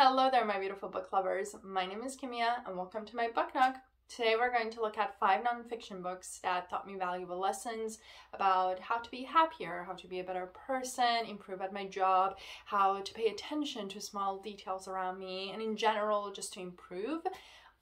Hello there, my beautiful book lovers. My name is Kimia, and welcome to my book nook. Today, we're going to look at five nonfiction books that taught me valuable lessons about how to be happier, how to be a better person, improve at my job, how to pay attention to small details around me, and in general, just to improve.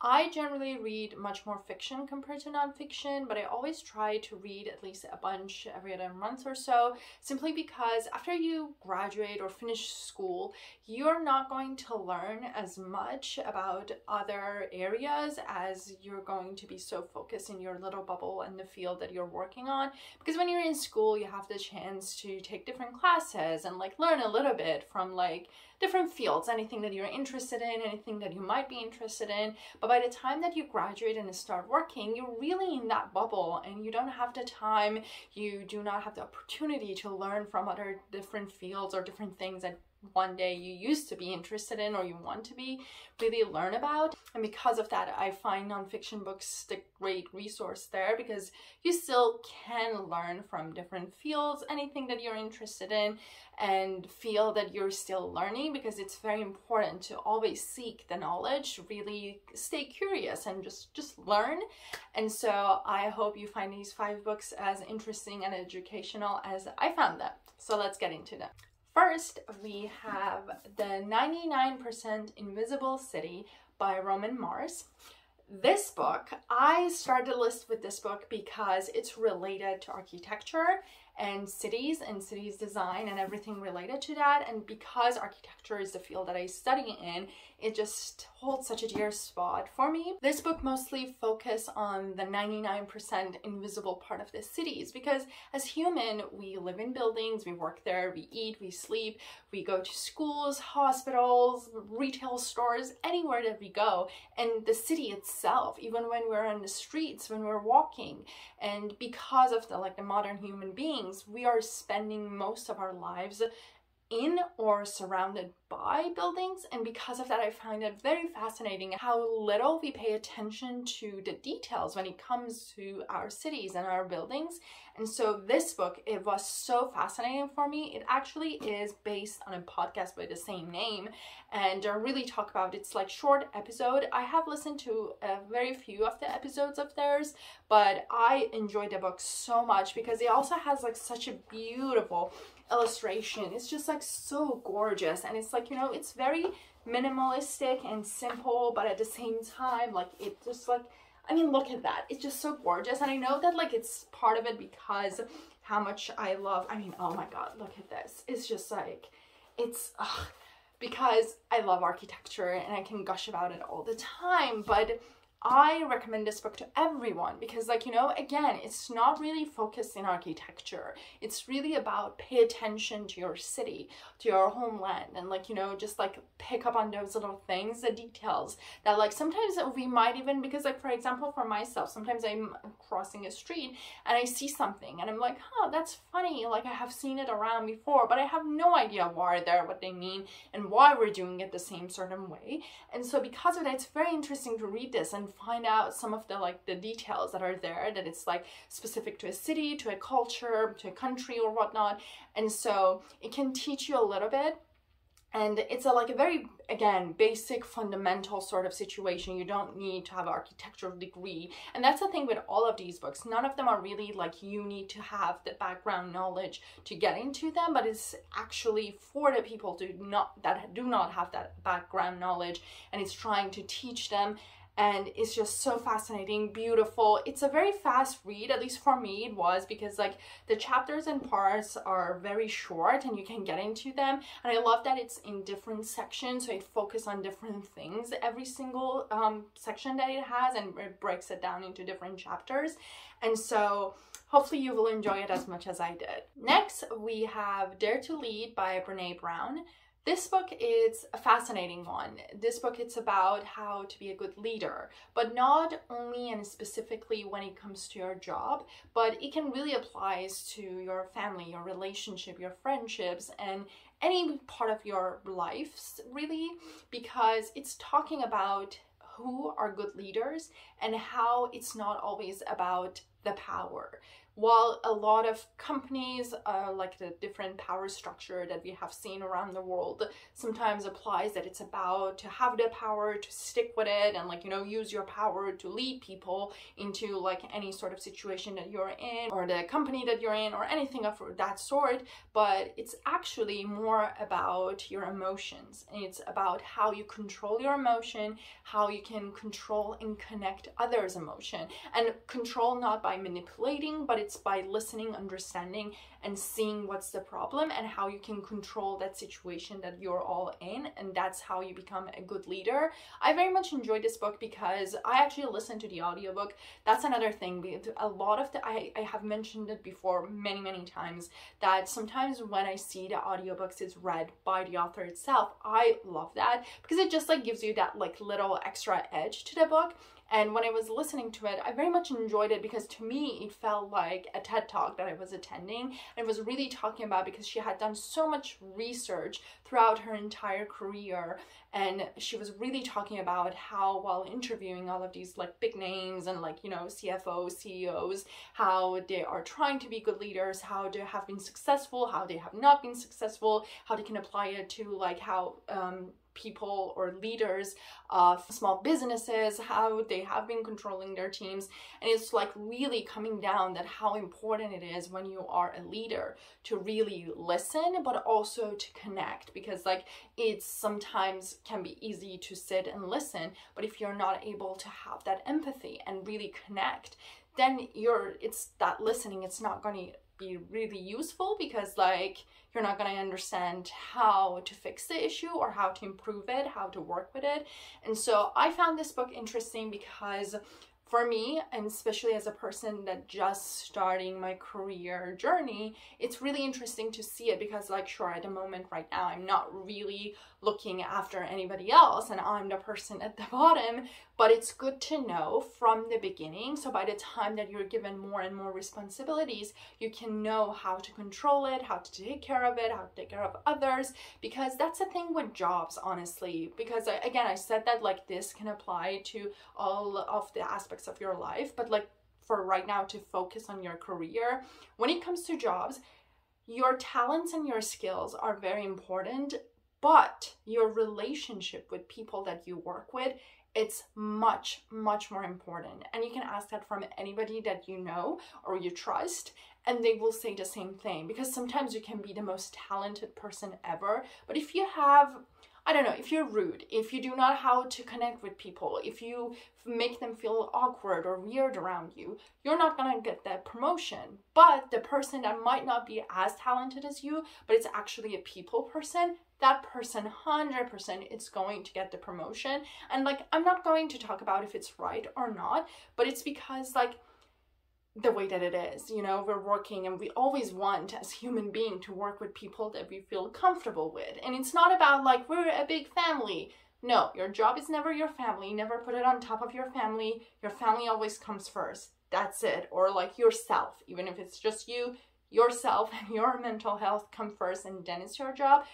I generally read much more fiction compared to nonfiction, but I always try to read at least a bunch every other month or so, simply because after you graduate or finish school, you're not going to learn as much about other areas as you're going to be so focused in your little bubble and the field that you're working on. Because when you're in school, you have the chance to take different classes and like learn a little bit from like different fields, anything that you're interested in, anything that you might be interested in. But by the time that you graduate and start working, you're really in that bubble and you don't have the time, you do not have the opportunity to learn from other different fields or different things that one day you used to be interested in or you want to be really learn about. And because of that, I find nonfiction books the great resource there because you still can learn from different fields, anything that you're interested in, and feel that you're still learning because it's very important to always seek the knowledge, really stay curious and just just learn. And so I hope you find these five books as interesting and educational as I found them. So let's get into them. First, we have The 99% Invisible City by Roman Mars. This book, I started a list with this book because it's related to architecture and cities and cities design and everything related to that. And because architecture is the field that I study in, it just holds such a dear spot for me. This book mostly focus on the 99% invisible part of the cities because as human, we live in buildings, we work there, we eat, we sleep, we go to schools, hospitals, retail stores, anywhere that we go. And the city itself, even when we're on the streets, when we're walking, and because of the like the modern human beings, we are spending most of our lives in or surrounded by buildings and because of that I find it very fascinating how little we pay attention to the details when it comes to our cities and our buildings. And so this book it was so fascinating for me. It actually is based on a podcast by the same name and I really talk about it's like short episode. I have listened to a very few of the episodes of theirs but I enjoyed the book so much because it also has like such a beautiful illustration. It's just like so gorgeous and it's like, you know, it's very minimalistic and simple, but at the same time, like it just like, I mean, look at that. It's just so gorgeous. And I know that like it's part of it because how much I love, I mean, oh my God, look at this. It's just like, it's, ugh, because I love architecture and I can gush about it all the time, but I recommend this book to everyone because like, you know, again, it's not really focused in architecture. It's really about pay attention to your city, to your homeland and like, you know, just like pick up on those little things, the details that like sometimes we might even, because like, for example, for myself, sometimes I'm crossing a street and I see something and I'm like, huh, that's funny. Like I have seen it around before, but I have no idea why they're, what they mean and why we're doing it the same certain way. And so because of that, it's very interesting to read this and find out some of the like the details that are there that it's like specific to a city to a culture to a country or whatnot. And so it can teach you a little bit. And it's a, like a very again basic fundamental sort of situation. You don't need to have an architectural degree. And that's the thing with all of these books. None of them are really like you need to have the background knowledge to get into them but it's actually for the people to not that do not have that background knowledge and it's trying to teach them and it's just so fascinating beautiful. It's a very fast read at least for me it was because like the chapters and parts are very short and you can get into them and i love that it's in different sections so it focus on different things. Every single um, section that it has and it breaks it down into different chapters and so hopefully you will enjoy it as much as i did. Next we have dare to lead by brene brown this book is a fascinating one. This book it's about how to be a good leader, but not only and specifically when it comes to your job, but it can really applies to your family, your relationship, your friendships and any part of your lives really because it's talking about who are good leaders and how it's not always about the power. While a lot of companies, uh, like the different power structure that we have seen around the world, sometimes applies that it's about to have the power to stick with it and like you know use your power to lead people into like any sort of situation that you're in or the company that you're in or anything of that sort. But it's actually more about your emotions. And it's about how you control your emotion, how you can control and connect others' emotion, and control not by manipulating, but it's by listening, understanding, and seeing what's the problem and how you can control that situation that you're all in. And that's how you become a good leader. I very much enjoyed this book because I actually listened to the audiobook. That's another thing. A lot of the, I, I have mentioned it before many, many times that sometimes when I see the audiobooks is read by the author itself, I love that because it just like gives you that like little extra edge to the book and when I was listening to it, I very much enjoyed it because to me, it felt like a TED talk that I was attending and was really talking about because she had done so much research throughout her entire career. And she was really talking about how, while interviewing all of these like big names and like, you know, CFOs, CEOs, how they are trying to be good leaders, how they have been successful, how they have not been successful, how they can apply it to like how, um, people or leaders of small businesses, how they have been controlling their teams. And it's like really coming down that how important it is when you are a leader to really listen, but also to connect because like it's sometimes can be easy to sit and listen, but if you're not able to have that empathy and really connect, then you're it's that listening, it's not going to be really useful because like you're not going to understand how to fix the issue or how to improve it, how to work with it. And so I found this book interesting because for me, and especially as a person that just starting my career journey, it's really interesting to see it because, like, sure, at the moment right now, I'm not really looking after anybody else and I'm the person at the bottom, but it's good to know from the beginning. So, by the time that you're given more and more responsibilities, you can know how to control it, how to take care of it, how to take care of others, because that's the thing with jobs, honestly. Because, again, I said that like this can apply to all of the aspects aspects of your life, but like for right now to focus on your career, when it comes to jobs, your talents and your skills are very important, but your relationship with people that you work with it's much much more important. And you can ask that from anybody that you know or you trust and they will say the same thing because sometimes you can be the most talented person ever but if you have I don't know, if you're rude, if you do not how to connect with people, if you make them feel awkward or weird around you, you're not gonna get that promotion. But the person that might not be as talented as you, but it's actually a people person, that person 100% is going to get the promotion. And like, I'm not going to talk about if it's right or not, but it's because like, the way that it is. You know, we're working and we always want as human being to work with people that we feel comfortable with. And it's not about like we're a big family. No, your job is never your family. Never put it on top of your family. Your family always comes first. That's it. Or like yourself, even if it's just you, yourself and your mental health come first and then it's your job.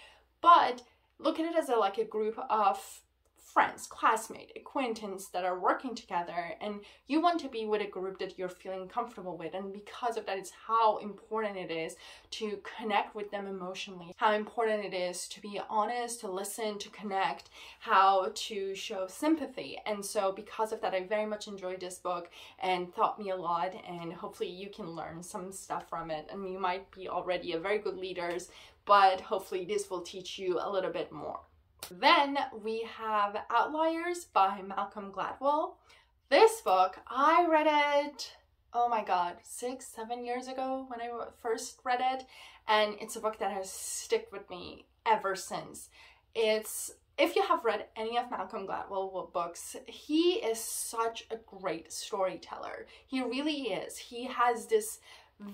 But look at it as a like a group of friends, classmate, acquaintance that are working together and you want to be with a group that you're feeling comfortable with and because of that it's how important it is to connect with them emotionally, how important it is to be honest, to listen, to connect, how to show sympathy. And so because of that I very much enjoyed this book and taught me a lot and hopefully you can learn some stuff from it and you might be already a very good leaders but hopefully this will teach you a little bit more. Then we have Outliers by Malcolm Gladwell. This book, I read it, oh my god, six, seven years ago when I first read it, and it's a book that has stuck with me ever since. It's if you have read any of Malcolm Gladwell books, he is such a great storyteller. He really is. He has this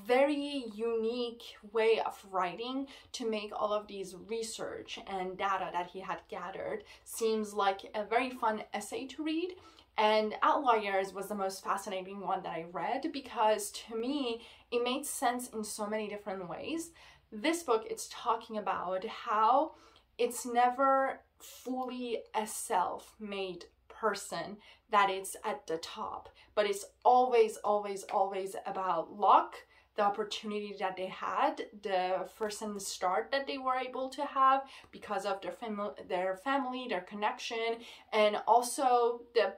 very unique way of writing to make all of these research and data that he had gathered seems like a very fun essay to read and Outliers was the most fascinating one that I read because to me it made sense in so many different ways. This book it's talking about how it's never fully a self-made person that it's at the top, but it's always, always, always about luck, the opportunity that they had, the first and start that they were able to have because of their family, their family, their connection, and also the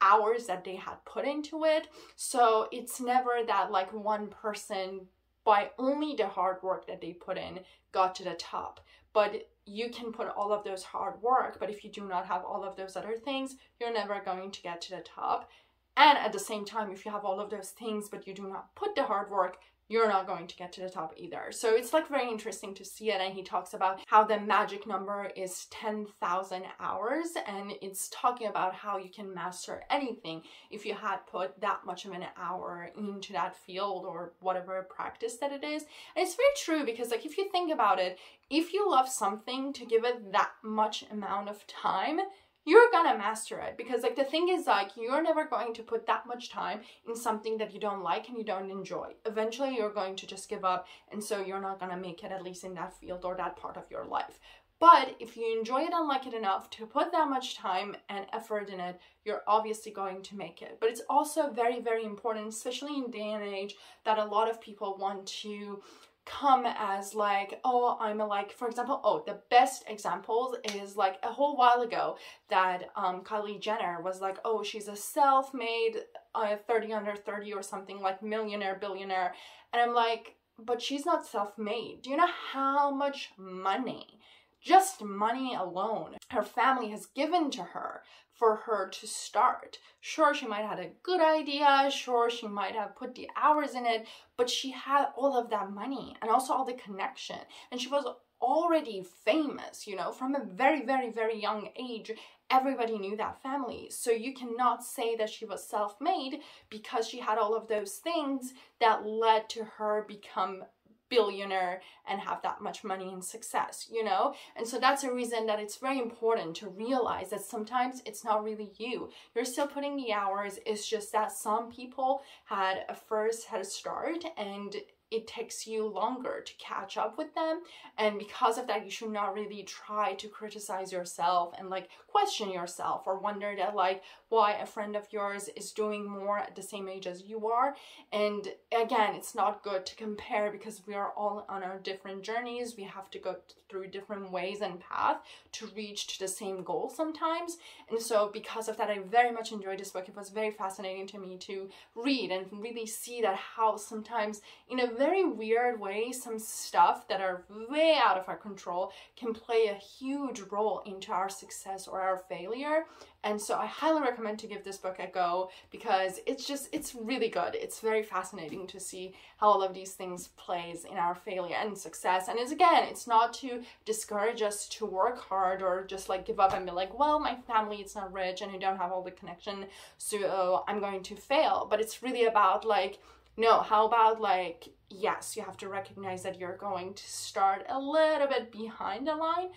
hours that they had put into it. So it's never that like one person by only the hard work that they put in got to the top. But you can put all of those hard work, but if you do not have all of those other things, you're never going to get to the top. And at the same time, if you have all of those things, but you do not put the hard work, you're not going to get to the top either. So it's like very interesting to see it. And he talks about how the magic number is 10,000 hours. And it's talking about how you can master anything if you had put that much of an hour into that field or whatever practice that it is. And it's very true because, like, if you think about it, if you love something to give it that much amount of time, you're gonna master it because like the thing is like you're never going to put that much time in something that you don't like and you don't enjoy eventually you're going to just give up and so you're not gonna make it at least in that field or that part of your life but if you enjoy it and like it enough to put that much time and effort in it, you're obviously going to make it. But it's also very, very important, especially in day and age, that a lot of people want to come as like oh i'm a like for example oh the best examples is like a whole while ago that um kylie jenner was like oh she's a self-made uh, 30 under 30 or something like millionaire billionaire. And i'm like but she's not self-made. Do you know how much money just money alone her family has given to her for her to start. Sure, she might have had a good idea, sure, she might have put the hours in it, but she had all of that money and also all the connection. And she was already famous, you know, from a very, very, very young age. Everybody knew that family. So you cannot say that she was self made because she had all of those things that led to her become billionaire and have that much money and success, you know? And so that's a reason that it's very important to realize that sometimes it's not really you. You're still putting the hours, it's just that some people had a first head start and it takes you longer to catch up with them. And because of that you should not really try to criticize yourself and like question yourself or wonder that like why a friend of yours is doing more at the same age as you are. And again it's not good to compare because we are all on our different journeys. We have to go through different ways and path to reach to the same goal sometimes. And so because of that i very much enjoyed this book. It was very fascinating to me to read and really see that how sometimes in a very weird way, some stuff that are way out of our control can play a huge role into our success or our failure. And so I highly recommend to give this book a go because it's just, it's really good. It's very fascinating to see how all of these things plays in our failure and success. And it's again, it's not to discourage us to work hard or just like give up and be like, well, my family, it's not rich and I don't have all the connection, so I'm going to fail. But it's really about like, no, how about like, yes, you have to recognize that you're going to start a little bit behind the line,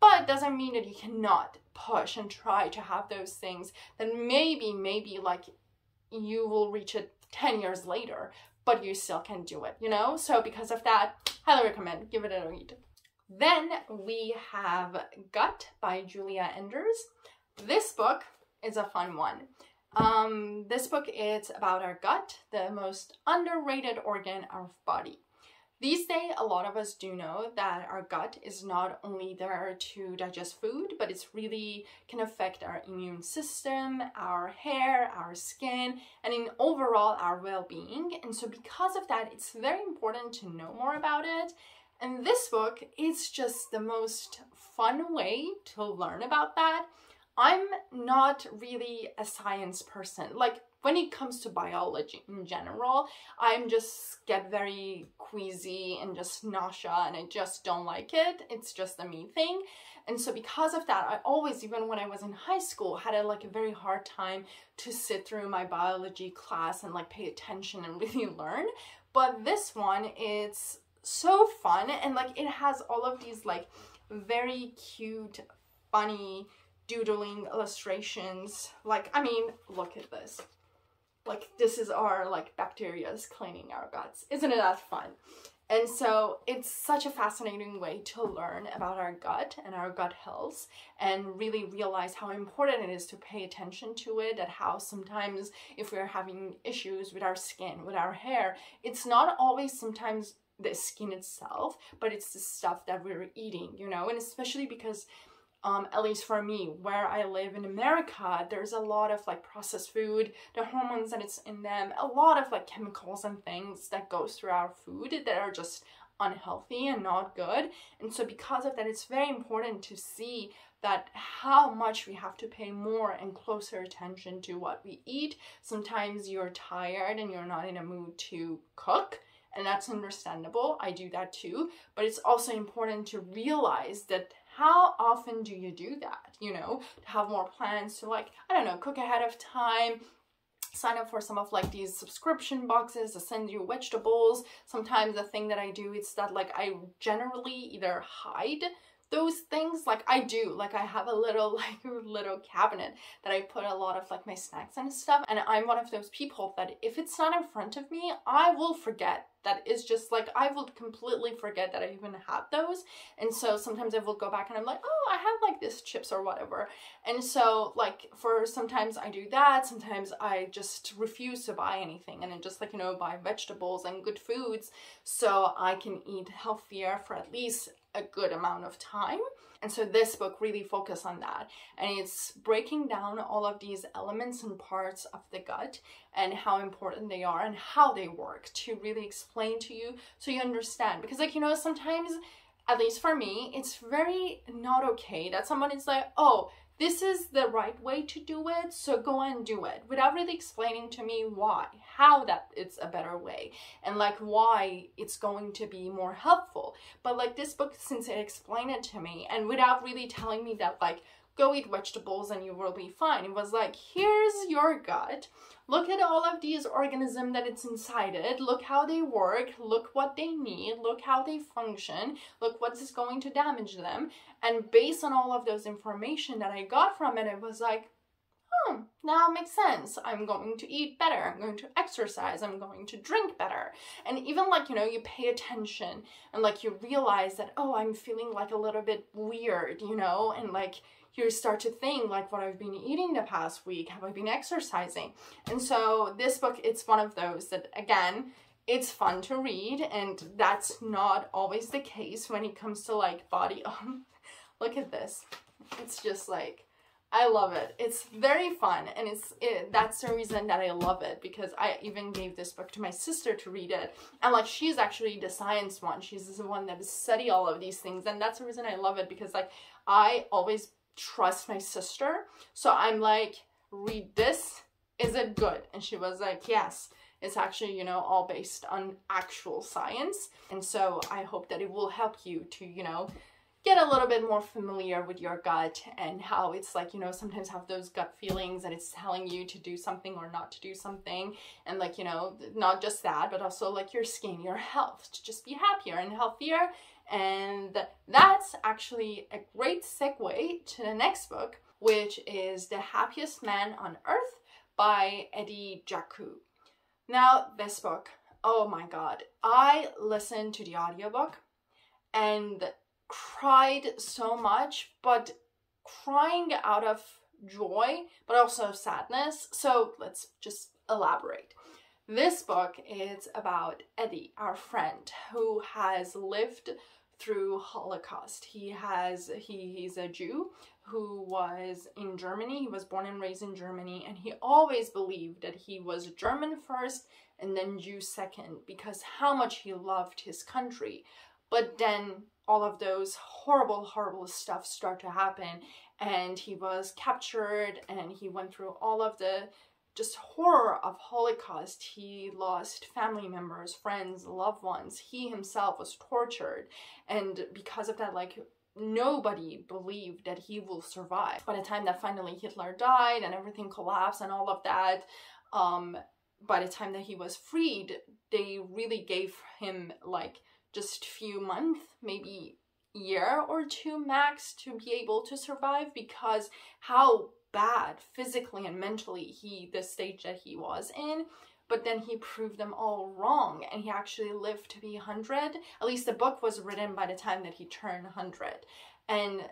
but doesn't mean that you cannot push and try to have those things then maybe, maybe like you will reach it 10 years later, but you still can do it, you know? So because of that, highly recommend, give it a read. Then we have Gut by Giulia Enders. This book is a fun one. Um, this book is about our gut, the most underrated organ of our body. These days, a lot of us do know that our gut is not only there to digest food, but it's really can affect our immune system, our hair, our skin, and in overall our well-being. And so because of that, it's very important to know more about it. And this book is just the most fun way to learn about that I'm not really a science person. Like when it comes to biology in general, I'm just get very queasy and just nausea and I just don't like it. It's just a me thing. And so because of that, I always, even when I was in high school, had a, like a very hard time to sit through my biology class and like pay attention and really learn. But this one, it's so fun and like it has all of these like very cute, funny, doodling illustrations. Like, I mean, look at this. like this is our like bacteria's cleaning our guts isn't it that fun and so it's such a fascinating way to learn about our gut and our gut health and really realize how important it is to pay attention to it and how sometimes if we're having issues with our skin, with our hair, it's not always sometimes the skin itself, but it's the stuff that we're eating, you know, and especially because um, at least for me, where I live in America, there's a lot of like processed food, the hormones that it's in them, a lot of like chemicals and things that goes through our food that are just unhealthy and not good. And so because of that, it's very important to see that how much we have to pay more and closer attention to what we eat. Sometimes you're tired and you're not in a mood to cook and that's understandable. I do that too. But it's also important to realize that how often do you do that? You know, to have more plans to like, I don't know, cook ahead of time, sign up for some of like these subscription boxes to send you vegetables. Sometimes the thing that I do is that like I generally either hide those things like I do like I have a little like little cabinet that I put a lot of like my snacks and stuff and I'm one of those people that if it's not in front of me I will forget that is just like I will completely forget that I even had those and so sometimes I will go back and I'm like oh I have like this chips or whatever and so like for sometimes I do that sometimes I just refuse to buy anything and just like you know buy vegetables and good foods so I can eat healthier for at least a good amount of time. And so this book really focused on that. And it's breaking down all of these elements and parts of the gut and how important they are and how they work to really explain to you so you understand. Because like, you know, sometimes at least for me, it's very not okay that someone is like, oh, this is the right way to do it, so go and do it without really explaining to me why, how that it's a better way, and like why it's going to be more helpful. But like this book, since it explained it to me and without really telling me that, like, go eat vegetables and you will be fine. It was like, here's your gut. Look at all of these organisms that it's inside it. Look how they work. Look what they need. Look how they function. Look what is going to damage them. And based on all of those information that I got from it, it was like, hmm, now it makes sense. I'm going to eat better. I'm going to exercise. I'm going to drink better. And even like, you know, you pay attention and like you realize that, oh, I'm feeling like a little bit weird, you know, and like, you start to think like what I've been eating the past week, have I been exercising? And so this book, it's one of those that again, it's fun to read and that's not always the case when it comes to like body. Um, look at this. It's just like I love it. It's very fun, and it's it, that's the reason that I love it because I even gave this book to my sister to read it, and like she's actually the science one. She's the one that study all of these things, and that's the reason I love it because like I always trust my sister. So I'm like, read this. Is it good? And she was like, yes. It's actually, you know, all based on actual science. And so I hope that it will help you to, you know, get a little bit more familiar with your gut and how it's like, you know, sometimes have those gut feelings and it's telling you to do something or not to do something. And like, you know, not just that, but also like your skin, your health, to just be happier and healthier and that's actually a great segue to the next book, which is The Happiest Man on Earth by Eddie Jaku. Now, this book, oh my god, I listened to the audiobook and cried so much, but crying out of joy, but also sadness. So let's just elaborate. This book is about Eddie, our friend, who has lived through Holocaust. He has he he's a Jew who was in Germany. He was born and raised in Germany and he always believed that he was German first and then Jew second because how much he loved his country. But then all of those horrible horrible stuff start to happen and he was captured and he went through all of the just horror of Holocaust. He lost family members, friends, loved ones. He himself was tortured. And because of that, like nobody believed that he will survive. By the time that finally Hitler died and everything collapsed and all of that, um, by the time that he was freed, they really gave him like just few months, maybe year or two max to be able to survive because how bad physically and mentally he the stage that he was in but then he proved them all wrong and he actually lived to be 100 at least the book was written by the time that he turned 100 and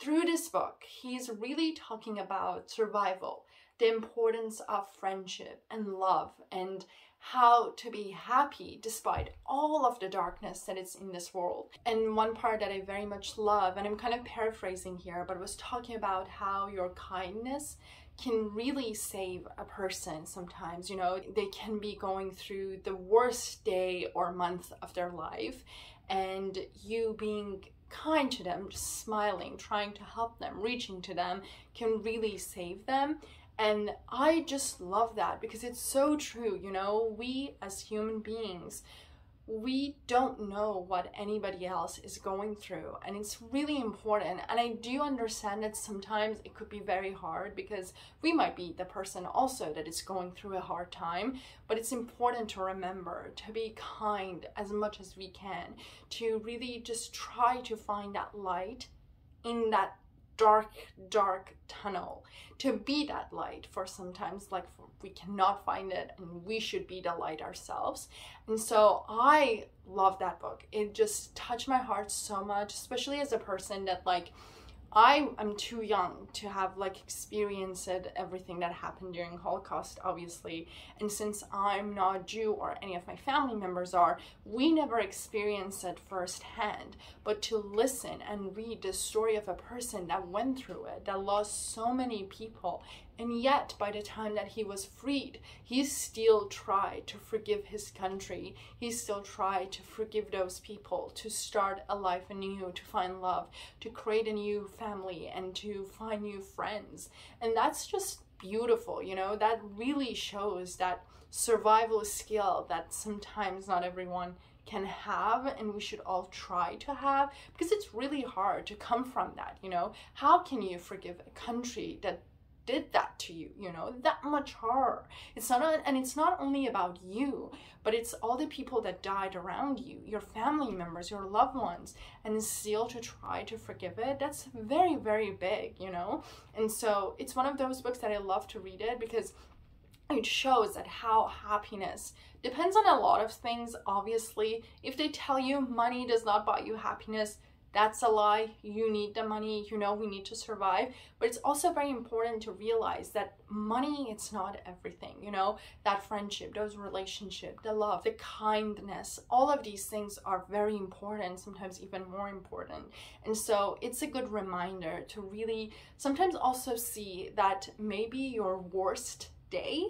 through this book he's really talking about survival the importance of friendship and love and how to be happy despite all of the darkness that is in this world. And one part that I very much love, and I'm kind of paraphrasing here, but was talking about how your kindness can really save a person sometimes. You know, they can be going through the worst day or month of their life, and you being kind to them, just smiling, trying to help them, reaching to them can really save them. And I just love that because it's so true. You know, we as human beings, we don't know what anybody else is going through and it's really important and i do understand that sometimes it could be very hard because we might be the person also that is going through a hard time but it's important to remember to be kind as much as we can to really just try to find that light in that dark, dark tunnel to be that light for sometimes like we cannot find it and we should be the light ourselves. And so I love that book. It just touched my heart so much, especially as a person that like I am too young to have like experienced everything that happened during Holocaust, obviously. And since I'm not Jew or any of my family members are, we never experienced it firsthand. But to listen and read the story of a person that went through it, that lost so many people, and yet, by the time that he was freed, he still tried to forgive his country. He still tried to forgive those people, to start a life anew, to find love, to create a new family, and to find new friends. And that's just beautiful, you know? That really shows that survival skill that sometimes not everyone can have and we should all try to have because it's really hard to come from that you know how can you forgive a country that did that to you you know that much horror it's not a, and it's not only about you but it's all the people that died around you your family members your loved ones and still to try to forgive it that's very very big you know? And so it's one of those books that i love to read it because it shows that how happiness depends on a lot of things obviously. If they tell you money does not buy you happiness that's a lie. You need the money. You know, we need to survive. But it's also very important to realize that money, it's not everything. You know, that friendship, those relationships, the love, the kindness, all of these things are very important, sometimes even more important. And so it's a good reminder to really sometimes also see that maybe your worst day,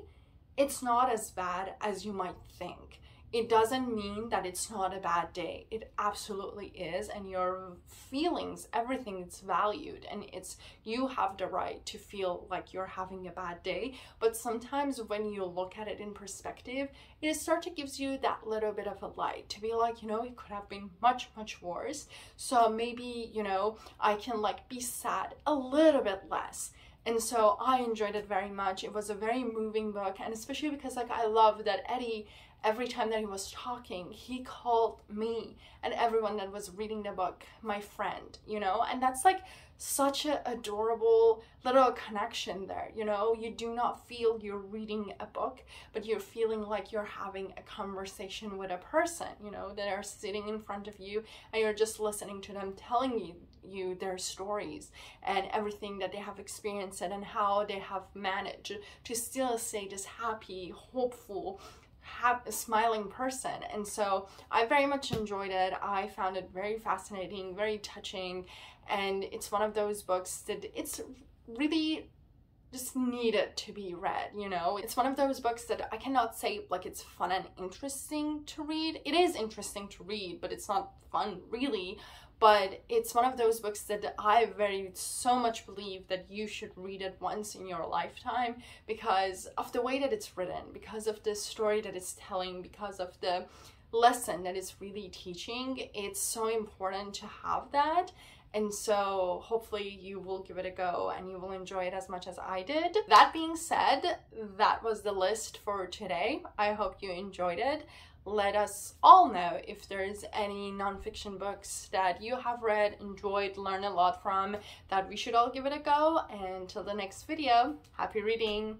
it's not as bad as you might think it doesn't mean that it's not a bad day. It absolutely is. And your feelings, everything is valued and it's you have the right to feel like you're having a bad day. But sometimes when you look at it in perspective, it start to gives you that little bit of a light to be like, you know, it could have been much, much worse. So maybe, you know, I can like be sad a little bit less and so I enjoyed it very much. It was a very moving book, and especially because like I love that Eddie every time that he was talking, he called me and everyone that was reading the book my friend, you know? And that's like such an adorable little connection there, you know? You do not feel you're reading a book, but you're feeling like you're having a conversation with a person, you know, that are sitting in front of you and you're just listening to them telling you you their stories and everything that they have experienced and how they have managed to still stay this happy, hopeful, happy, smiling person. And so I very much enjoyed it. I found it very fascinating, very touching, and it's one of those books that it's really just needed to be read, you know? It's one of those books that I cannot say like it's fun and interesting to read. It is interesting to read, but it's not fun really but it's one of those books that I very so much believe that you should read it once in your lifetime because of the way that it's written, because of the story that it's telling, because of the lesson that it's really teaching. It's so important to have that And so hopefully you will give it a go and you will enjoy it as much as I did. That being said, that was the list for today. I hope you enjoyed it let us all know if there's any nonfiction books that you have read, enjoyed, learned a lot from, that we should all give it a go. And until the next video, happy reading!